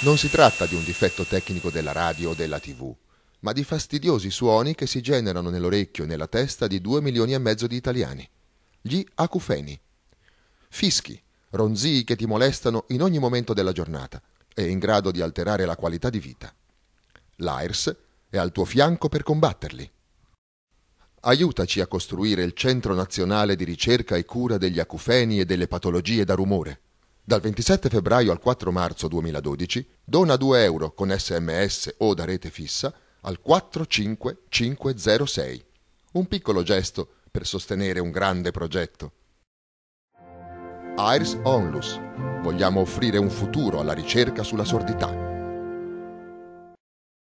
Non si tratta di un difetto tecnico della radio o della tv, ma di fastidiosi suoni che si generano nell'orecchio e nella testa di due milioni e mezzo di italiani. Gli acufeni. Fischi, ronzii che ti molestano in ogni momento della giornata e in grado di alterare la qualità di vita. L'AIRS è al tuo fianco per combatterli. Aiutaci a costruire il Centro Nazionale di Ricerca e Cura degli Acufeni e delle Patologie da Rumore dal 27 febbraio al 4 marzo 2012 dona 2 euro con sms o da rete fissa al 45506. Un piccolo gesto per sostenere un grande progetto. Iris Onlus. Vogliamo offrire un futuro alla ricerca sulla sordità.